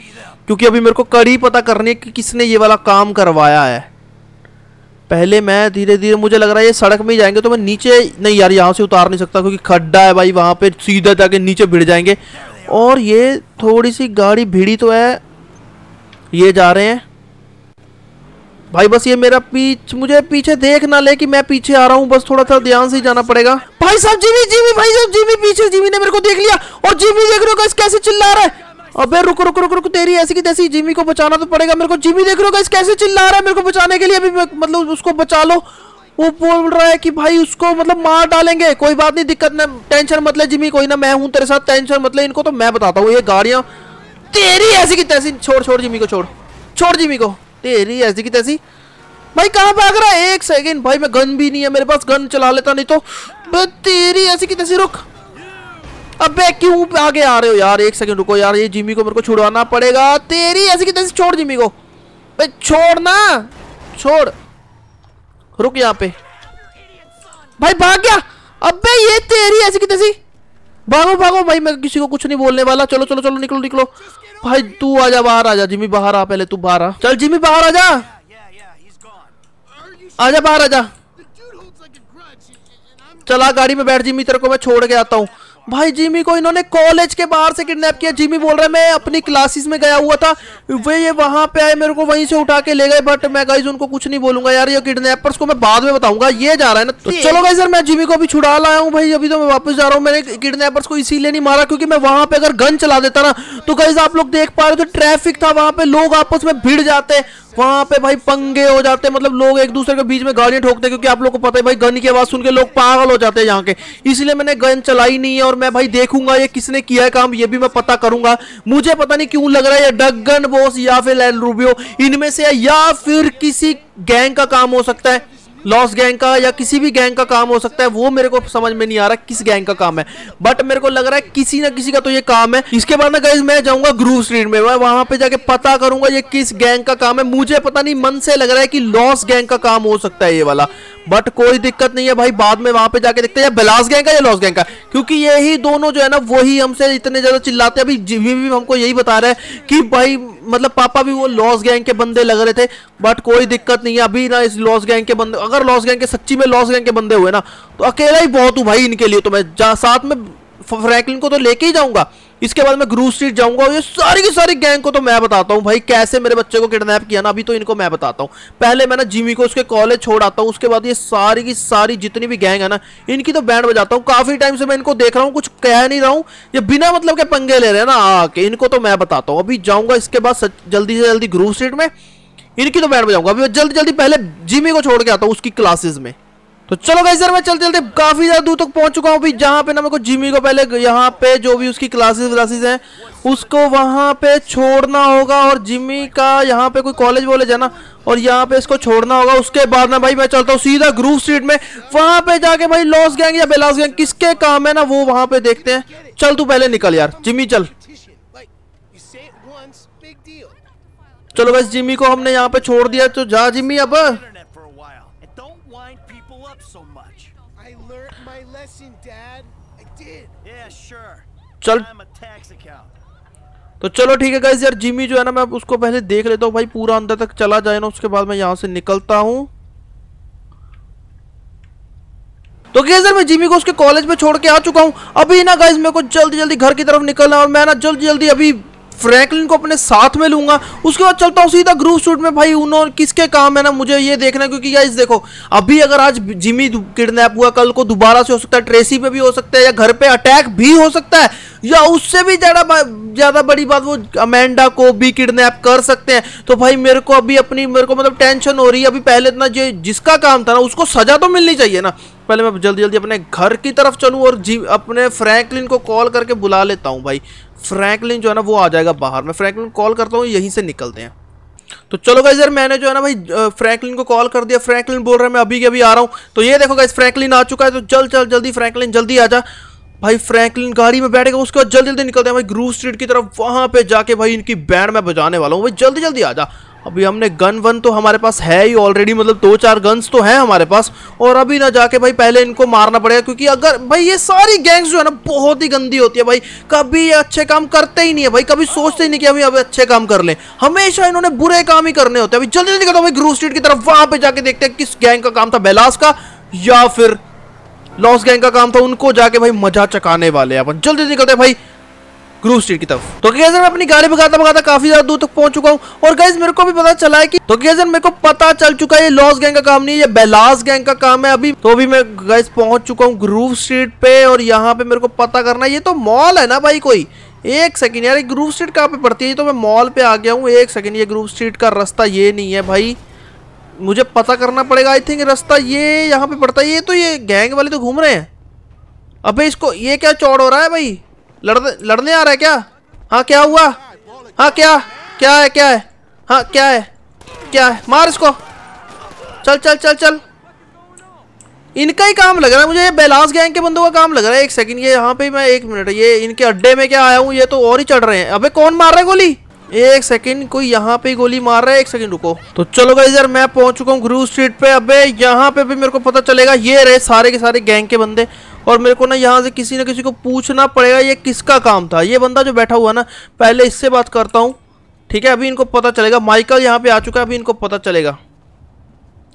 क्योंकि अभी मेरे को कड़ी पता करनी है कि किसने ये वाला काम करवाया है। पहले मैं धीरे धीरे मुझे लग रहा है ये सड़क में ही जाएँगे तो मैं नीचे नहीं यार, यहाँ से उतार नहीं सकता, क्योंकि खड्डा है भाई, वहाँ पे सीधा जाके नीचे भिड़ जाएँगे। और ये थोड़ी सी गाड़ी भिड़ी तो है, ये जा रहे हैं। भाई बस ये मेरा पीछ, मुझे पीछे देख ना ले कि मैं पीछे आ रहा हूँ, बस थोड़ा सा ध्यान से जाना पड़ेगा। भाई साहब जीवी जीवी भाई साहब जीवी पीछे जीवी ने मेरे को देख लिया, और जीवी देख रहे हो कैसे चिल्ला रहा है। अबे रुक रुक रुक रुक, तेरी ऐसी की तैसी जिमी को बचाना तो पड़ेगा। मेरे को जिमी देख रहे हो कैसे चिल्ला रहा है मेरे को बचाने के लिए? अभी मतलब उसको बचा लो। वो बोल रहा है कि भाई उसको मतलब मार डालेंगे। कोई बात नहीं, दिक्कत ना टेंशन मत ले जिमी कोई ना, मैं हूँ तेरे साथ, टेंशन मत ले इनको तो मैं बताता हूँ, ये गाड़ियाँ। तेरी ऐसी की तैसी, छोड़ छोड़ जिमी को, छोड़। छोड़ जिमी को। तेरी ऐसी की तैसी। भाई कहाँ भाग रहा है एक सेकेंड भाई मैं गन भी नहीं है मेरे पास गन चला लेता नहीं तो। तेरी ऐसी की तैसी, रुक। अबे क्यों आगे आ रहे हो यार? एक सेकंड रुको यार, ये जिमी को मेरे को छुड़वाना पड़ेगा। तेरी ऐसी की तैसी छोड़ जिमी को? छोड़ ना। छोड़। रुक यहाँ पे। भाई, भाग गया। अबे ये तेरी ऐसी की तैसी भागो भागो। भाई, मैं किसी को कुछ नहीं बोलने वाला। चलो चलो चलो, निकलो निकलो। भाई, तू आजा बाहर आजा जिमी बाहर आ पहले तू, बाहर आ। चल जिमी बाहर आजा आजा बाहर आजा चला, गाड़ी में बैठ जिमी तेरे को मैं छोड़ के आता हूँ। भाई जिमी को इन्होंने कॉलेज के बाहर से किडनैप किया। जिमी बोल रहा है मैं अपनी क्लासेस में गया हुआ था। वे ये वहाँ पे आए मेरे को वहीं से उठा के ले गए बट मैं गाइज़ उनको कुछ नहीं बोलूँगा यार ये किडनैपर्स को मैं बाद में बताऊँगा। ये जा रहा है ना। तो चलो गाइज़ सर मैं जिमी को अभी छुड़ा लाया हूँ भाई। अभी तो मैं वापस जा रहा हूँ। मैंने किडनैपर्स को इसीलिए नहीं मारा क्योंकि मैं वहाँ पे अगर गन चला देता ना तो गाइज़ आप लोग देख पा रहे तो ट्रैफ़िक था वहाँ पे लोग आपस में भिड़ जाते। वहाँ पे भाई पंगे हो जाते हैं। मतलब लोग एक दूसरे के बीच में गाड़ियाँ ठोकते हैं, क्योंकि आप लोग को पता है भाई, गन की आवाज़ सुन के लोग पागल हो जाते हैं यहाँ के। इसलिए मैंने गन चलाई नहीं है और मैं भाई देखूँगा ये किसने किया है काम, ये भी मैं पता करूँगा। मुझे पता नहीं क्यों लग रहा है ये डगन बोस या फिर लैल रूबियो, इनमें से या फिर किसी गैंग का काम हो सकता है। लॉस गैंग का या किसी भी गैंग का काम हो सकता है, वो मेरे को समझ में नहीं आ रहा किस गैंग का काम है। बट मेरे को लग रहा है किसी ना किसी का तो ये काम है। इसके बाद ना गाइज़ मैं जाऊँगा ग्रूव स्ट्रीट में वहाँ पे जाके पता करूँगा ये किस गैंग का काम है। मुझे पता नहीं, मन से लग रहा है कि लॉस गैंग का काम हो सकता है ये वाला। बट कोई दिक्कत नहीं है भाई, बाद में वहाँ पे जाके देखते हैं बिलास गैंग का या लॉस गैंग का। क्योंकि यही दोनों जो है ना वही हमसे इतने ज़्यादा चिल्लाते हैं। अभी भी हमको यही बता रहे हैं कि भाई मतलब पापा भी वो लॉस गैंग के बंदे लग रहे थे। बट कोई दिक्कत नहीं है, अभी ना इस लॉस गैंग के बंदे अगर लॉस गैंग के, सच्ची में लॉस गैंग के बंदे हुए ना तो अकेला ही बहुत हूँ भाई इनके लिए तो मैं साथ में फ्रैंकलिन को तो लेके ही जाऊँगा। इसके बाद मैं ग्रू स्ट्रीट जाऊँगा और ये सारी की सारी गैंग को तो मैं बताता हूँ भाई, कैसे मेरे बच्चे को किडनैप किया ना, अभी तो इनको मैं बताता हूँ। पहले मैं ना जिमी को उसके कॉलेज छोड़ आता हूँ, उसके बाद ये सारी की सारी जितनी भी गैंग है ना, इनकी तो बैंड बजाता हूँ। काफ़ी टाइम से मैं इनको देख रहा हूँ, कुछ कह नहीं रहा हूँ, ये बिना मतलब के पंगे ले रहे हैं ना, आके, इनको तो मैं बताता हूँ। अभी जाऊँगा इसके बाद जल्दी से जल्दी ग्रू स्ट्रीट में इनकी तो बैंड बजाऊँगा। अभी जल्दी जल्दी पहले जिमी को छोड़ के आता हूँ उसकी क्लासेस में। तो चलो गाइस सर मैं चलते चलते काफ़ी ज़्यादा दूर तक पहुँच चुका हूँ। अभी जहाँ पे ना मेरे को जिमी को पहले यहाँ पे जो भी उसकी क्लासेस व्लासेस हैं, उसको वहाँ पे छोड़ना होगा और जिमी का यहाँ पे कोई कॉलेज वॉलेज है ना, और यहाँ पे इसको छोड़ना होगा। उसके बाद ना भाई मैं चलता हूँ सीधा ग्रूव स्ट्रीट में। वहाँ पे जाके भाई लॉस गैंग या बेलास गैंग किसके काम है ना, वो वहाँ पे देखते हैं। चल तू पहले निकल यार। जिमी, चल। चलो बस जिमी को हमने यहाँ पे छोड़ दिया तो जा जिमी अब। चल। तो चलो ठीक है गाइज़ यार जिमी जो है ना मैं उसको पहले देख लेता हूँ भाई पूरा अंदर तक चला जाए ना उसके बाद मैं यहाँ से निकलता हूँ। तो गैस मैं जिमी को उसके कॉलेज में छोड़ के आ चुका हूँ। अभी ना गाइज़ मेरे को जल्दी जल्दी घर की तरफ़ निकलना और मैं ना जल्दी जल्दी अभी फ्रैंकलिन को अपने साथ में लूँगा। उसके बाद चलता हूँ सीधा ग्रुप शूट में। भाई उन्होंने किसके काम है ना? मुझे ये देखना क्योंकि गाइस देखो, अभी अगर आज जिमी किडनैप हुआ, कल को दोबारा से हो सकता है, ट्रेसी पे भी हो सकता है, या घर पे अटैक भी हो सकता है, या उससे भी ज़्यादा ज़्यादा बड़ी बात, वो अमेंडा को भी किडनैप कर सकते हैं। तो भाई, मेरे को अभी अपनी, मेरे को मतलब टेंशन हो रही है। अभी पहले इतना जिसका काम था ना, उसको सजा तो मिलनी चाहिए ना। पहले मैं जल्दी जल्दी अपने घर की तरफ़ चलूँ और जी, अपने फ्रैंकलिन को कॉल करके बुला लेता हूँ भाई। फ्रैंकलिन जो है ना, वो आ जाएगा बाहर। मैं फ्रैंकलिन कॉल करता हूँ, यहीं से निकलते हैं। तो चलो गाइज़ यार मैंने जो है ना भाई फ्रैंकलिन को कॉल कर दिया। फ्रैंकलिन बोल रहा है, मैं अभी के अभी आ रहा हूँ। तो ये देखो गाइज़ फ्रैंकलिन आ चुका है। तो चल चल, जल्दी फ्रैंकलिन, जल्दी आ जा भाई, फ्रैंकलिन गाड़ी में बैठेगा, उसके बाद जल्दी जल्दी निकलते हैं। भाई ग्रू स्ट्रीट की तरफ़, वहाँ पे जाके भाई, इनकी बैंड में बजाने वाला हूँ। भाई, जल्दी जल्दी आ जा अभी हमने गन वन तो हमारे पास है ही ऑलरेडी मतलब दो चार गन्स तो हैं हमारे पास, और अभी ना जाके भाई पहले इनको मारना पड़ेगा, क्योंकि अगर, भाई ये सारी गैंग्स जो है ना, बहुत ही गंदी होती है भाई, कभी ये अच्छे काम करते ही नहीं है भाई, कभी सोचते ही नहीं कि अभी अभी अच्छे काम कर लें। हमेशा इन्होंने बुरे काम ही करने होते हैं। अभी जल्दी जल्दी करता भाई ग्रू स्ट्रीट की तरफ़, वहाँ पर जाके देखते हैं किस गैंग का काम था बेलास का, या फिर लॉस गैंग का काम था, उनको जाके भाई मज़ा चकाने वाले अपन। जल्दी करते भाई। ग्रूव स्ट्रीट की तरफ़। तो गैजर मैं अपनी गाड़ी भगाता भगाता काफ़ी ज़्यादा दूर तक पहुँच चुका हूँ। और गैस मेरे को भी पता चला है कि तो गैजर मेरे को पता चल चुका है ये लॉस गैंग का काम नहीं ये बेलास गैंग का काम है अभी। तो अभी मैं गैस पहुँच चुका हूँ ग्रूव स्ट्रीट पे और यहाँ पे मेरे को पता करना ये तो मॉल है ना भाई कोई? एक सेकंड यार ग्रूव स्ट्रीट कहाँ पे पड़ती है? तो मैं मॉल पे आ गया हूँ। एक सेकंड ये ग्रूव स्ट्रीट का रास्ता ये नहीं है भाई। मुझे पता करना पड़ेगा। आई थिंक रास्ता ये यहाँ पे पड़ता है। ये तो ये गैंग वाले तो घूम रहे हैं। अबे इसको, ये क्या चौड़ हो रहा है भाई? लड़ लड़ने आ रहा है क्या? हाँ क्या हुआ? हाँ क्या? क्या है क्या है? हाँ क्या है? क्या है? मार इसको। चल चल चल चल। इनका ही काम लग रहा है। मुझे ये बेलास गैंग के बंदों का काम लग रहा है। एक सेकंड ये यहाँ पे मैं एक मिनट ये इनके अड्डे में क्या आया हूँ? ये तो और ही चढ़ रहे हैं। अबे कौन मार रहा है गोली? एक सेकंड कोई यहाँ पे गोली मार रहा है? एक सेकंड रुको। तो चलो गाइस यार, मैं पहुँच चुका हूँ ग्रू स्ट्रीट पे। अबे यहाँ पे भी मेरे को पता चलेगा, ये रहे सारे के सारे गैंग के बंदे। और मेरे को ना यहाँ से किसी ना किसी को पूछना पड़ेगा ये किसका काम था। ये बंदा जो बैठा हुआ ना, पहले इससे बात करता हूँ। ठीक है, अभी इनको पता चलेगा। माइकल यहाँ पे आ चुका है, अभी इनको पता चलेगा।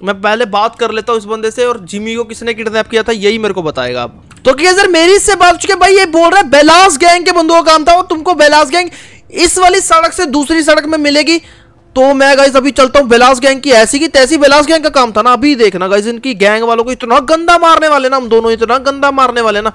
मैं पहले बात कर लेता हूँ इस बंदे से और जिमी को किसने किडनैप किया था, यही मेरे को बताएगा आप तो क्या सर, मेरी इससे बात चुके भाई, ये बोल रहा है, बेलास गैंग के बंदों का काम था और तुमको बेलास गैंग इस वाली सड़क से दूसरी सड़क में मिलेगी। तो मैं गाइज़ अभी चलता हूँ बिलास गैंग की ऐसी की तैसी बिलास गैंग का काम था ना, अभी देखना गाइज़ इनकी गैंग वालों को इतना गंदा मारने वाले ना, हम दोनों इतना गंदा मारने वाले ना।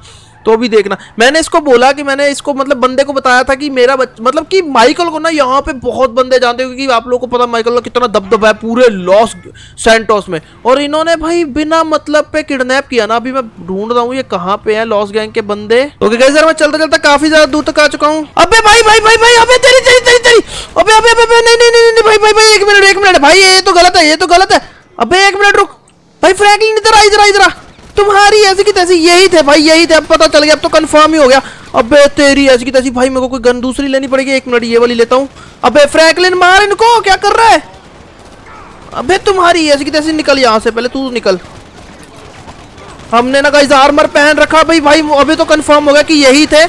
तो भी देखना। मैंने इसको बोला कि मैंने इसको मतलब बंदे को बताया था कि मेरा मतलब कि माइकल को ना यहाँ पे बहुत बंदे जानते हो, क्योंकि आप लोगों को पता माइकल का कितना दबदबा है पूरे लॉस सेंटोस में। और इन्होंने भाई बिना मतलब पे किडनैप किया ना, अभी मैं ढूंढ रहा हूँ ये कहाँ पे है लॉस गैंग के बंदे। तो क्या सर मैं चलता चलता काफ़ी ज़्यादा दूर तक आ चुका हूँ। अबे भाई भाई भाई भाई, अबे तेरी तेरी तेरी तेरी। अबे अबे अबे नहीं नहीं नहीं, भाई भाई भाई, एक मिनट एक मिनट। भाई, ये तो गलत है, ये तो गलत है। अबे, एक मिनट रुक। भाई, फ्रैंकलिन, इधर आ इधर आ इधर आ। तुम्हारी ऐसी की तैसी यही थे भाई यही थे अब पता चल गया अब तो कंफर्म ही हो गया अबे तेरी ऐसी की तैसी भाई मेरे को कोई गन दूसरी लेनी पड़ेगी एक मिनट ये वाली लेता हूँ अबे फ्रैंकलिन मार इनको क्या कर रहा है अबे तुम्हारी ऐसी की तैसी निकल यहाँ से पहले तू निकल हमने ना कहीं आर्मर पहन रखा भाई भाई अभी तो कंफर्म हो गया कि यही थे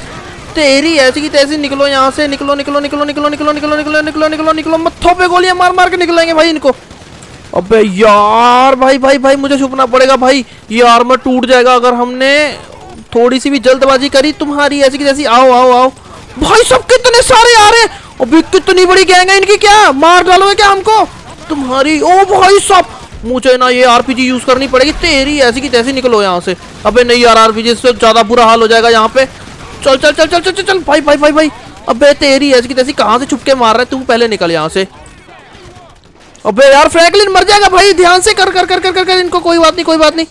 तेरी ऐसी की तैसी निकलो यहाँ से निकलो निकलो निकलो निकलो निकलो निकलो निकलो निकलो निकलो निकलो मत्थों पे गोलियाँ मार मार के निकलेंगे भाई इनको अबे यार, भाई भाई भाई, मुझे छुपना पड़ेगा भाई। ये आर्मर टूट जाएगा अगर हमने थोड़ी सी भी जल्दबाजी करी तुम्हारी, ऐसी की जैसी आओ आओ आओ। भाई, सब कितने सारे आ रहे अभी कितनी बड़ी गैंग है इनकी क्या? मार डालोगे क्या हमको? तुम्हारी, ओ भाई, सब। मुझे ना ये आरपीजी यूज़ करनी पड़ेगी। तेरी ऐसी की तैसी निकलो यहाँ से। अबे नहीं यार आरपीजी से ज़्यादा बुरा हाल हो जाएगा यहाँ पे। चल चल चल चल चल चल चल। भाई भाई भाई भाई। अबे तेरी ऐसी की तैसी कहाँ से छुपके मार रहा तू पहले निकल यहाँ से। अबे यार फ्रैंकलिन मर जाएगा भाई ध्यान से कर कर कर कर कर, कर इनको कोई बात नहीं कोई बात नहीं।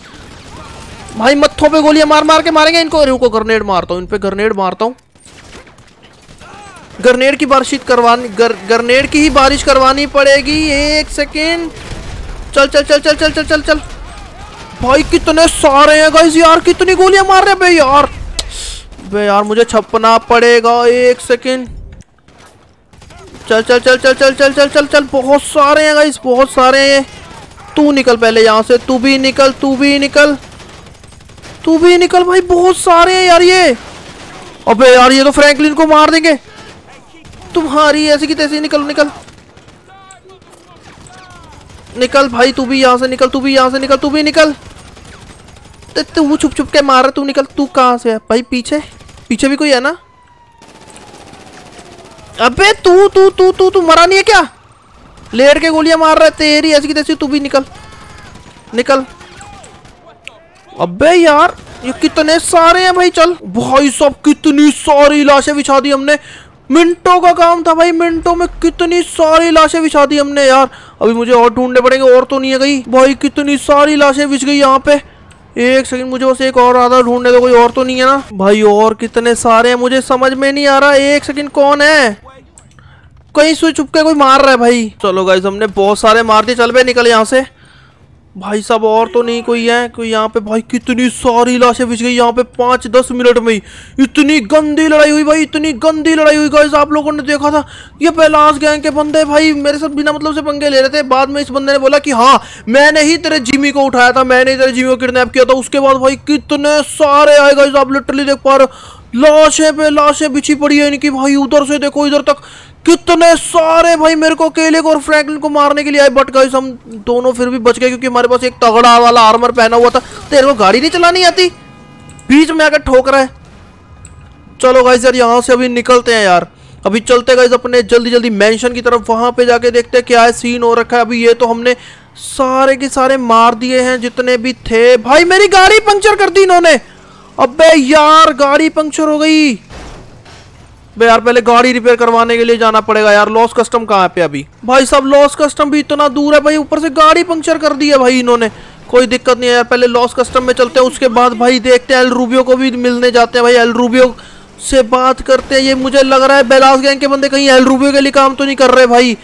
भाई मत्थों पे गोलियाँ मार मार के मारेंगे इनको। रुको ग्रेनेड मारता हूँ इन पे ग्रेनेड मारता हूँ। ग्रेनेड की बारिश करवानी ग्रेनेड की ही बारिश करवानी पड़ेगी एक सेकेंड चल चल चल चल चल चल चल चल। भाई कितने सारे हैं गाइस यार कितनी गोलियाँ मार रहे हैं भाई यार। बे यार मुझे छपना पड़ेगा एक सेकेंड चल चल चल चल चल चल चल चल चल, बहुत सारे हैं गाइस बहुत सारे हैं। तू निकल पहले यहाँ से, तू भी निकल, तू भी निकल। तू भी निकल भाई, बहुत सारे हैं यार ये। अबे यार, ये तो फ्रैंकलिन को मार देंगे। तुम्हारी ऐसी की तैसी, निकल निकल। निकल भाई, तू भी यहाँ से निकल, तू भी यहाँ से निकल, तू भी निकल। तू छुप छुप के मार रहा तू निकल, तू कहाँ से है? भाई पीछे पीछे भी कोई है ना? अबे तू तू तू तू तू मरा नहीं है क्या? लेट के गोलियाँ मार रहे तेरी ऐसी तैसी, तू भी निकल। निकल। अबे यार, ये कितने सारे हैं भाई, चल। भाई सब कितनी सारी लाशें बिछा दी हमने। मिनटों का काम था भाई, मिनटों में कितनी सारी लाशें बिछा दी हमने यार। अभी मुझे और ढूँढने पड़ेंगे, और तो नहीं है गई भाई, कितनी सारी लाशें बिछ गई यहाँ पे। एक सेकंड, मुझे बस एक और आधा ढूँढने दो, कोई और तो नहीं है ना? भाई, और कितने सारे हैं, मुझे समझ में नहीं आ रहा, एक सेकंड, कौन है? कहीं से छुपके कोई मार रहा है भाई। चलो गाइस हमने बहुत सारे मार दिए, चल पे निकल यहाँ से। भाई साहब, और तो नहीं, कोई है? कोई यहाँ पे भाई कितनी सारी लाशें बिछ गई यहाँ पे पाँच दस मिनट में ही। इतनी गंदी लड़ाई हुई भाई, इतनी गंदी लड़ाई हुई गाइस आप लोगों ने देखा था? ये पहलास गैंग के बंदे भाई, मेरे साथ बिना मतलब से पंगे ले रहे थे। बाद में इस बंदे ने बोला कि हाँ मैंने ही तेरे जिमी को उठाया था, मैंने ही तेरे जिमी को किडनेप किया था। उसके बाद भाई कितने सारे आए गाइस आप लिटरली देख पा रहे लाशें पे लाशें बिछी पड़ी है इनकी भाई, उधर से देखो, इधर तक। कितने सारे भाई मेरे को केले को और फ्रैंकलिन को मारने के लिए आए बट गाइस हम दोनों फिर भी बच गए क्योंकि हमारे पास एक तगड़ा वाला आर्मर पहना हुआ था। तेरे को गाड़ी नहीं चलानी आती? बीच में आकर ठोक रहा है। चलो गाइस यार, यहाँ से अभी निकलते हैं यार। अभी चलते गाइस अपने जल्दी जल्दी मेंशन की तरफ़, वहाँ पे जाके देखते हैं क्या है सीन हो रखा है। अभी ये तो हमने सारे के सारे मार दिए हैं, जितने भी थे। भाई, मेरी गाड़ी पंक्चर कर दी इन्होंने। अबे यार, गाड़ी पंक्चर हो गई। बे यार पहले गाड़ी रिपेयर करवाने के लिए जाना पड़ेगा यार। लॉस कस्टम कहाँ पे अभी? भाई साहब लॉस कस्टम भी इतना दूर है भाई, ऊपर से गाड़ी पंक्चर कर दी है भाई इन्होंने। कोई दिक्कत नहीं है यार, पहले लॉस कस्टम में चलते हैं, उसके बाद भाई देखते हैं एल रूबियो को भी मिलने जाते हैं भाई। एल रूबियो से बात करते हैं, ये मुझे लग रहा है बैलास गैंग के बंदे कहीं एल रूबियो के लिए काम तो नहीं कर रहे भाई।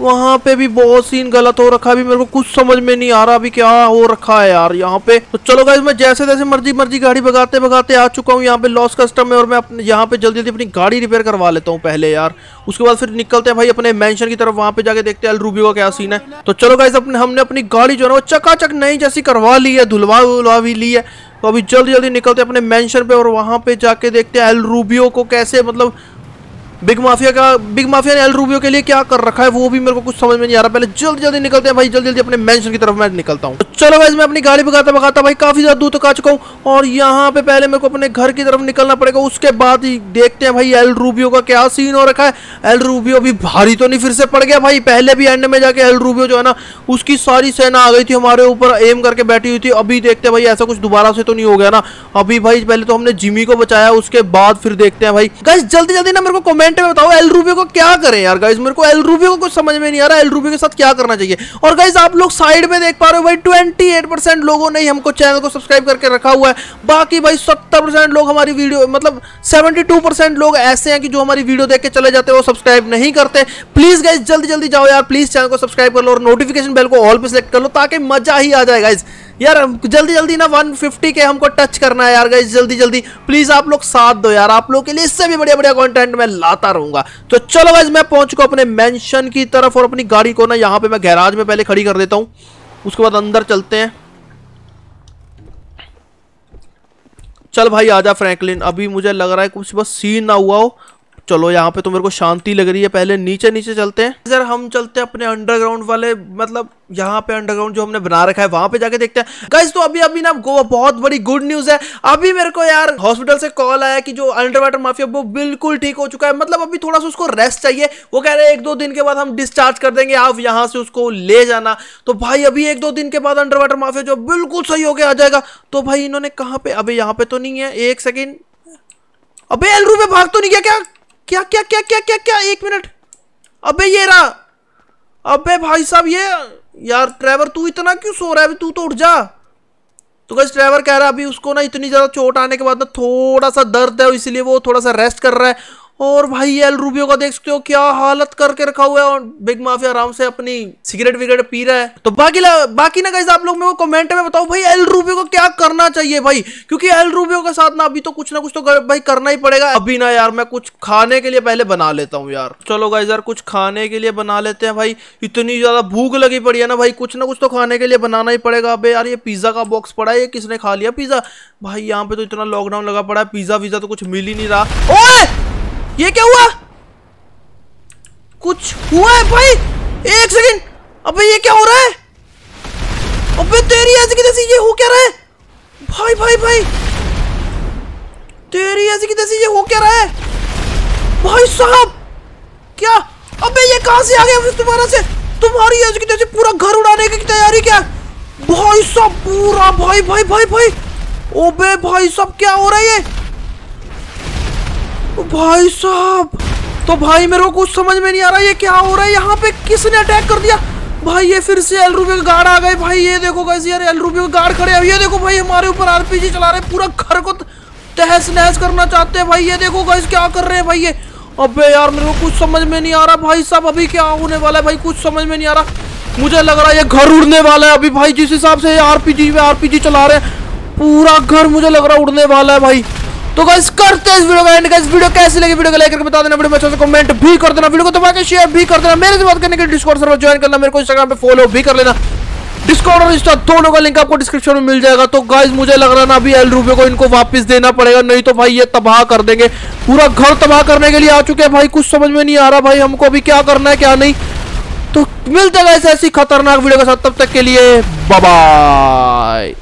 वहाँ पे भी बहुत सीन गलत हो रखा है। अभी मेरे को कुछ समझ में नहीं आ रहा अभी क्या हो रखा है यार यहाँ पे। तो चलो गाइज़ मैं जैसे जैसे मर्ज़ी मर्ज़ी गाड़ी भगाते भगाते आ चुका हूँ यहाँ पे लॉस कस्टम में और मैं अपने यहाँ पे जल्दी जल्दी अपनी गाड़ी रिपेयर करवा लेता हूँ पहले यार। उसके बाद फिर निकलते हैं भाई अपने मैंशन की तरफ़, वहाँ पे जाके देखते हैं रूबी का क्या सीन है। तो चलो गाइज़ अपने हमने अपनी गाड़ी जो है वो चकाचक नई जैसी करवा ली है, धुलवा उलवा भी ली है। तो अभी जल्दी जल्दी निकलते हैं अपने मैंशन पे और वहाँ पे जाके देखते हैं एल रूबियो को कैसे मतलब बिग माफिया का, बिग माफिया ने एल रूबियो के लिए क्या कर रखा है, वो भी मेरे को कुछ समझ में नहीं आ रहा। पहले जल्दी जल्दी निकलते हैं भाई, जल्दी जल्दी अपने मेंशन की तरफ़ मैं निकलता हूँ। तो चलो भाई मैं अपनी गाड़ी भगाता भगाता भाई, काफ़ी ज़्यादा दूर तक आ चुका हूँ और यहाँ पे पहले मेरे को अपने घर की तरफ़ निकलना पड़ेगा। उसके बाद ही देखते हैं भाई, एल रूबियो का क्या सीन हो रखा है। एल रूबियो भी भारी तो नहीं, फिर से पड़ गया भाई। पहले भी एंड में जाके एल रूबियो जो है ना, उसकी सारी सेना आ गई थी, हमारे ऊपर एम करके बैठी हुई थी। अभी देखते हैं भाई, ऐसा कुछ दोबारा से तो नहीं हो गया ना। अभी भाई, पहले तो हमने जिमी को बचाया, उसके बाद फिर देखते हैं भाई। जल्दी जल्दी ना मेरे को कमेंट में बताओ एल रूबियो को क्या करें यार गाइज़ मेरे को एल रूबियो को कुछ समझ में नहीं आ रहा एल रूबियो के साथ क्या करना चाहिए? और गाइज़ आप लोग साइड में देख पा रहे हो भाई ट्वेंटी परसेंट लोगों ने हमको चैनल को सब्सक्राइब करके रखा हुआ है। बाकी भाई, सत्तर परसेंट लोग हमारी वीडियो मतलब सेवेंटी टू परसेंट लोग ऐसे हैं कि जो हमारी वीडियो देख के चले जाते हैं, वो सब्सक्राइब नहीं करते। प्लीज़ गाइज़ जल्दी जल्दी जाओ यार प्लीज़ चैनल को सब्सक्राइब कर लो और नोटिफिकेशन बेल को ऑल पे सिलेक्ट कर लो, ताकि मज़ा ही आ जाए गाइज़ यार जल्दी जल्दी ना 150 के हमको टच करना है यार गाइज़ जल्दी जल्दी प्लीज़ आप लोग साथ दो यार, आप लोग के लिए इससे भी बढ़िया बढ़िया कंटेंट मैं लाता रहूँगा। तो चलो गाइज़ मैं पहुँच चुका अपने मैंशन की तरफ़ और अपनी गाड़ी को ना यहाँ पे मैं गैराज में पहले खड़ी कर देता हूँ। उसके बाद अंदर चलते हैं। चल भाई, आजा फ्रैंकलिन अभी मुझे लग रहा है कुछ बस सीन ना हुआ हो। चलो यहाँ पे तो मेरे को शांति लग रही है, पहले नीचे नीचे चलते हैं। सर हम चलते हैं अपने अंडरग्राउंड वाले मतलब यहाँ पे अंडरग्राउंड जो हमने बना रखा है, वहाँ पे जाके देखते हैं। गाइस तो अभी अभी ना गोवा बहुत बड़ी गुड न्यूज़ है। अभी मेरे को यार हॉस्पिटल से कॉल आया कि जो अंडर वाटर माफिया वो बिल्कुल ठीक हो चुका है। मतलब अभी थोड़ा सा उसको रेस्ट चाहिए। वो कह रहे हैं, एक दो दिन के बाद हम डिस्चार्ज कर देंगे, आप यहाँ से उसको ले जाना। तो भाई, अभी एक दो दिन के बाद अंडर वाटर माफिया जो बिल्कुल सही हो आ जाएगा। तो भाई, इन्होंने कहाँ पे अभी यहाँ पे तो नहीं है, एक सेकेंड अबे एलरू पे भाग तो नहीं गया क्या? क्या क्या क्या क्या क्या क्या? एक मिनट। अबे ये रहा। अबे भाई साहब ये, यार ड्राइवर तू इतना क्यों सो रहा है? अभी तू तो उठ जा। तो कैसे ड्राइवर कह रहा है, अभी उसको ना इतनी ज़्यादा चोट आने के बाद ना थोड़ा सा दर्द है इसलिए वो थोड़ा सा रेस्ट कर रहा है। और भाई एल रूबियो का देख सकते हो क्या हालत करके रखा हुआ है और बिग माफिया आराम से अपनी सिगरेट विगरेट पी रहा है। तो बाकी बाकी ना कैसे आप लोग मेरे को कमेंट में बताओ भाई एल रूबियो को क्या करना चाहिए भाई? क्योंकि एल रूबियो के साथ ना अभी तो कुछ ना कुछ तो भाई करना ही पड़ेगा। अभी ना यार मैं कुछ खाने के लिए पहले बना लेता हूँ यार। चलो गाइज़ यार कुछ खाने के लिए बना लेते हैं भाई। इतनी ज़्यादा भूख लगी पड़ी है ना भाई, कुछ ना कुछ तो खाने के लिए बनाना ही पड़ेगा। अबे यार ये पिज्जा का बॉक्स पड़ा है, ये किसने खा लिया पिज्जा भाई यहाँ पे तो इतना लॉकडाउन लगा पड़ा है पिज्जा विज्जा तो कुछ मिल ही नहीं रहा। ये क्या हुआ? कुछ हुआ है भाई? एक सेकंड। अबे ये क्या हो रहा है? अबे तेरी ऐसी की तैसी ये हो क्या रहा है? भाई भाई भाई। तेरी ऐसी की तैसी ये हो क्या रहा है? भाई साहब, क्या? अबे ये कहाँ से आ गया तुम्हारा से? तुम्हारी ऐसी की तैसी पूरा घर उड़ाने की तैयारी क्या? भाई साहब, पूरा, भाई भाई भाई भाई। ओबे भाई साहब, क्या हो रहा है ये? भाई साहब तो भाई मेरे को कुछ समझ में नहीं आ रहा ये क्या हो रहा है? यहाँ पे किसने अटैक कर दिया? भाई ये फिर से एल रूबी गार्ड आ गए भाई ये देखो कैसे यार एल रूबी गार्ड खड़े हैं। ये देखो भाई हमारे ऊपर आरपीजी चला रहे पूरा घर को तहस नहस करना चाहते हैं। भाई ये देखो गाइस क्या कर रहे हैं भाई ये। अबे यार, मेरे को कुछ समझ में नहीं आ रहा। भाई साहब, अभी क्या होने वाला है? भाई कुछ समझ में नहीं आ रहा। मुझे लग रहा है ये घर उड़ने वाला है। अभी भाई जिस हिसाब से आरपीजी पे आरपीजी चला रहे हैं, पूरा घर मुझे लग रहा उड़ने वाला है भाई। तो गाइस करते हैं इस वीडियो का एंड गाइस वीडियो कैसी लगी? वीडियो को लाइक करके बता देना. वीडियो में अच्छा कमेंट भी कर देना. वीडियो को दबा के शेयर भी कर देना. मेरे से बात करने के लिए डिस्कॉर्ड सर्वर ज्वाइन करना. मेरे को इंस्टाग्राम पे फॉलो भी कर लेना. डिस्कॉर्ड और इंस्टा दोनों का लिंक आपको डिस्क्रिप्शन में मिल जाएगा. तो गाइस मुझे लग रहा ना, अभी एल रुपए को इनको वापस देना पड़ेगा. नहीं तो भाई ये तबाह कर देंगे. पूरा घर तबाह करने के लिए आ चुके हैं भाई. कुछ समझ में नहीं आ रहा भाई हमको अभी क्या करना है, क्या नहीं. तो मिलते हैं ऐसी खतरनाक वीडियो के साथ. तब तक के लिए बाय